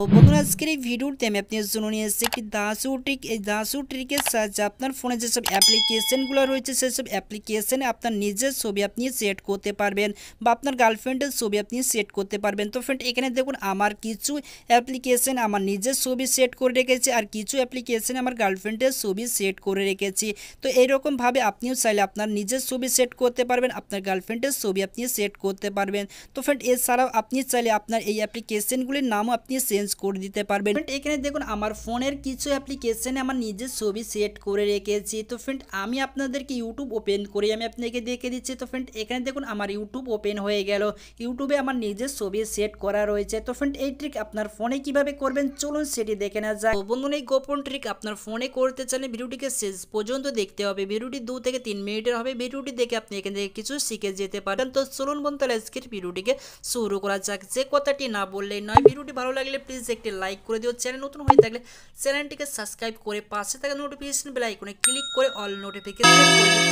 তো বন্ধুরা আজকের এই ভিডিওতে আমি আপনার জন্য নিয়ে এসেছি একটি দাসু ট্রিক এই দাসু ট্রিকের সাহায্যে আপনার ফোনে যেসব অ্যাপ্লিকেশনগুলো রয়েছে সেসব অ্যাপ্লিকেশনে আপনার নিজের ছবি আপনি সেট করতে পারবেন বা আপনার গার্লফ্রেন্ডের ছবি আপনি সেট করতে পারবেন তো ফ্রেন্ড এখানে দেখুন আমার কিছু অ্যাপ্লিকেশন আমার নিজের ছবি সেট করে রেখেছি আর কিছু অ্যাপ্লিকেশন আমার গার্লফ্রেন্ডের ছবি সেট করে রেখেছি তো এইরকমভাবে আপনিও চাইলে আপনার নিজের ছবি সেট করতে পারবেন আপনার গার্লফ্রেন্ডের ছবি আপনি সেট করতে পারবেন তো ফ্রেন্ড এছাড়াও আপনি চাইলে আপনার এই অ্যাপ্লিকেশনগুলির নামও আপনি চেঞ্জ করে দিতে পারবেন। এখানে দেখুন, আমার ফোনের কিছু অ্যাপ্লিকেশনে আমার নিজের ছবি সেট করে রেখেছি। তো ফ্রেন্ড আমি আপনাদেরকে ইউটিউব ওপেন করে, আমি আপনাকে দেখে দিচ্ছি। তো ফ্রেন্ড এখানে দেখুন, আমার ইউটিউব ওপেন হয়ে গেল। ইউটিউবে আমার নিজের ছবি সেট করা রয়েছে। তো ফ্রেন্ড এই ট্রিক আপনার ফোনে কীভাবে করবেন? চলুন সেটি দেখে না যায় বন্ধুন এই গোপন ট্রিক আপনার ফোনে করতে চাইলে ভিডিওটিকে শেষ পর্যন্ত দেখতে হবে। ভিডিওটি দু থেকে তিন মিনিটের হবে। ভিডিওটি দেখে আপনি এখান থেকে কিছু শিখে যেতে পারেন। তো চলুন বন্ধু আজকের ভিডিওটিকে শুরু করা যাক। যে কথাটি না বললেই নয়, ভিডিওটি ভালো লাগলে প্লিজ একটি লাইক করে দিও। চ্যানেল নতুন হয়ে থাকলে চ্যানেলটিকে সাবস্ক্রাইব করে পাশে থাকা নোটিফিকেশন বেল আইকনে ক্লিক করে অল নোটিফিকেশন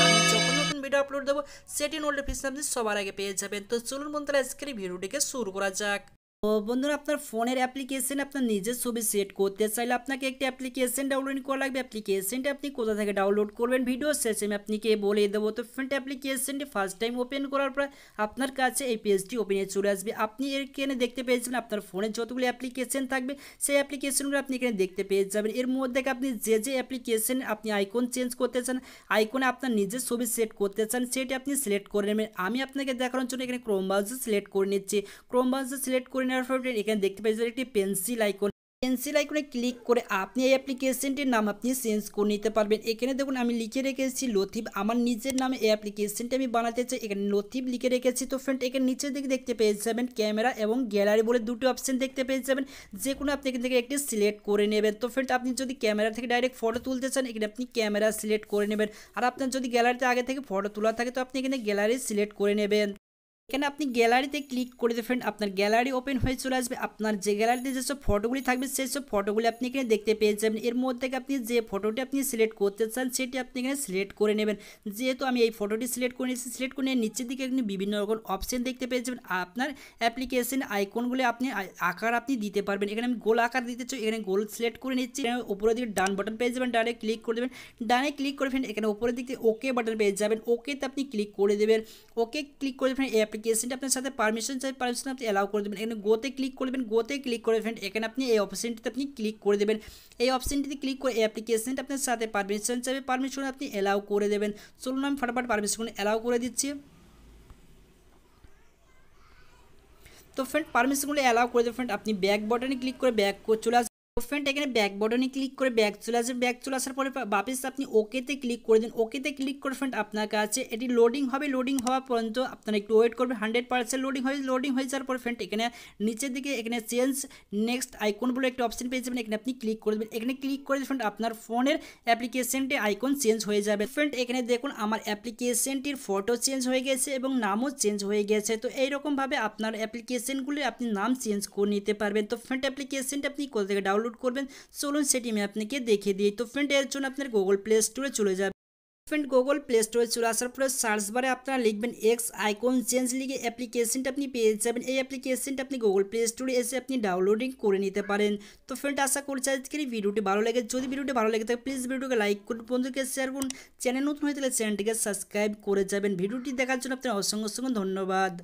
আমি যখন নতুন ভিডিও আপলোড দেবো, সেটি নোটিফিকেশন আপনি সবার আগে পেয়ে যাবেন। তো চলুন বন্ধুরা, আজকের ভিডিওটিকে শুরু করা যাক। তো বন্ধুরা, আপনার ফোনের অ্যাপ্লিকেশন আপনার নিজের ছবি সেট করতে চাইলে আপনাকে একটি অ্যাপ্লিকেশন ডাউনলোড করা লাগবে। অ্যাপ্লিকেশনটা আপনি কোথা থেকে ডাউনলোড করবেন? ভিডিও শেষে, আমি আপনাকে বলে দেবো। তো ফ্রেন্ড অ্যাপ্লিকেশনটি ফার্স্ট টাইম ওপেন করার পর আপনার কাছে এই পেজটি ওপেনে চলে আসবে। আপনি এখানে দেখতে পেয়েছেন আপনার ফোনে যতগুলো অ্যাপ্লিকেশন থাকবে, সেই অ্যাপ্লিকেশনগুলো আপনি এখানে দেখতে পেয়ে যাবেন। এর মধ্যে আপনি যে যে অ্যাপ্লিকেশন আপনি আইকন চেঞ্জ করতে চান আইকনে আপনার নিজের ছবি সেট করতে চান, সেটি আপনি সিলেক্ট করে নেবেন। আমি আপনাকে দেখানোর জন্য এখানে ক্রোম ব্রাউজার সিলেক্ট করে নিচ্ছি। ক্রোম সিলেক্ট করে নেওয়ার পর এখানে দেখতে পাচ্ছেন একটি পেন্সিল আইকন পেন্সিল আইকনে ক্লিক করে আপনি এই অ্যাপ্লিকেশনটির নাম আপনি চেঞ্জ করে নিতে পারবেন। এখানে দেখুন, আমি লিখে রেখেছি লথিব আমার নিজের নামে এই অ্যাপ্লিকেশনটি আমি বানাতে চাই। এখানে লথিব লিখে রেখেছি তো ফ্রেন্ড এখানে নিচের দিকে দেখতে পেয়ে যাবেন ক্যামেরা এবং গ্যালারি বলে দুটো অপশন দেখতে পেয়ে যাবেন যে কোনো আপনি এখান থেকে একটি সিলেক্ট করে নেবেন। তো ফ্রেন্ড আপনি যদি ক্যামেরা থেকে ডাইরেক্ট ফটো তুলতে চান, এখানে আপনি ক্যামেরা সিলেক্ট করে নেবেন। আর আপনার যদি গ্যালারিতে আগে থেকে ফটো তোলা থাকে, তো আপনি এখানে গ্যালারি সিলেক্ট করে নেবেন। এখানে আপনি গ্যালারিতে ক্লিক করে দেবেন, আপনার গ্যালারি ওপেন হয়ে চলে আসবে। আপনার যে গ্যালারিতে যেসব ফটোগুলি থাকবে সেই সব ফটোগুলি আপনি এখানে দেখতে পেয়ে যাবেন। এর মধ্যে থেকে আপনি যে ফটোটি আপনি সিলেক্ট করতে চান, সেটি আপনি এখানে সিলেক্ট করে নেবেন। যেহেতু আমি এই ফটোটি সিলেক্ট করে নিয়েছি সিলেক্ট করে নিয়ে নিচের দিকে আপনি বিভিন্ন রকম অপশন দেখতে পেয়ে যাবেন। আপনার অ্যাপ্লিকেশন আইকনগুলি আপনি আকার আপনি দিতে পারবেন। এখানে আমি গোল আকার দিতে চাই, এখানে গোল সিলেক্ট করে নিচ্ছি। এখানে উপরের দিকে ডান বাটন পেয়ে যাবেন, ডানে ক্লিক করে দেবেন। ডানে ক্লিক করে ফেন এখানে উপরের দিকে ওকে বাটন পেয়ে যাবেন। ওকেতে আপনি ক্লিক করে দেবেন। ওকে ক্লিক করে দেবেন অ্যাপ্লিকেশনটা আপনার সাথে পারমিশন চাই পারমিশন আপনি অ্যালাউ করে দেবেন। এখানে গোতে ক্লিক করবেন গোতে ক্লিক করে ফ্রেন্ড এখানে আপনি এই অপশনটিতে আপনি ক্লিক করে দেবেন। এই অপশনটিতে ক্লিক করে, এই অ্যাপ্লিকেশনটা আপনার সাথে পারমিশন চাইবে পারমিশন আপনি অ্যালাউ করে দেবেন। চলুন আমি ফটাফট পারমিশন অ্যালাউ করে দিচ্ছি। তো ফ্রেন্ড পারমিশনগুলো অ্যালাউ করে দেবেন। ফ্রেন্ড আপনি ব্যাক বটনে ক্লিক করে ব্যাক চলে ফ্রেন্ড এখানে ব্যাক বটনে ক্লিক করে ব্যাক চলে আসবে ব্যাক চলে আসার পরে বাপিস, আপনি ওকেতে ক্লিক করে দিন। ওকেতে ক্লিক করে ফ্রেন্ড আপনার কাছে এটি লোডিং হবে। লোডিং হওয়া পর্যন্ত আপনারা একটু ওয়েট করবেন হান্ড্রেড পার্সেন্ট লোডিং হয়ে লোডিং হয়ে যাওয়ার পরে ফ্রেন্ড এখানে নিচের দিকে এখানে চেঞ্জ নেক্সট আইকন বলে একটা অপশন পেয়ে যাবেন। এখানে আপনি ক্লিক করে দেবেন। এখানে ক্লিক করে ফ্রেন্ড আপনার ফোনের অ্যাপ্লিকেশনটি আইকন চেঞ্জ হয়ে যাবে। ফ্রেন্ড এখানে দেখুন আমার অ্যাপ্লিকেশনটির ফটো চেঞ্জ হয়ে গেছে এবং নামও চেঞ্জ হয়ে গেছে। তো এইরকমভাবে আপনার অ্যাপ্লিকেশনগুলি আপনি নাম চেঞ্জ করে নিতে পারবেন। তো ফ্রেন্ড অ্যাপ্লিকেশনটা আপনি কোথা থেকে ডাউনলোড করবেন। চলুন সেটি আমি আপনাকে দেখিয়ে দিই। তো ফ্রেন্ড এর জন্য আপনার গুগল প্লে স্টোরে চলে যাবে। ফ্রেন্ড গুগল প্লে স্টোরে চলে আসার পরে সার্চ বারে আপনারা লিখবেন এক্স আইকন চেঞ্জ লিখে অ্যাপ্লিকেশনটা আপনি পেয়ে যাবেন। এই অ্যাপ্লিকেশনটা আপনি গুগল প্লে স্টোরে এসে আপনি ডাউনলোডিং করে নিতে পারেন। তো ফ্রেন্ড আশা করছি আজকের এই ভিডিওটি ভালো লাগে যদি ভিডিওটি ভালো লাগে থাকে প্লিজ ভিডিওকে লাইক করুন, বন্ধুকে শেয়ার করুন। চ্যানেল নতুন হয়ে থাকলে চ্যানেলটিকে সাবস্ক্রাইব করে যাবেন। ভিডিওটি দেখার জন্য আপনার অসংখ্য অসংখ্য ধন্যবাদ।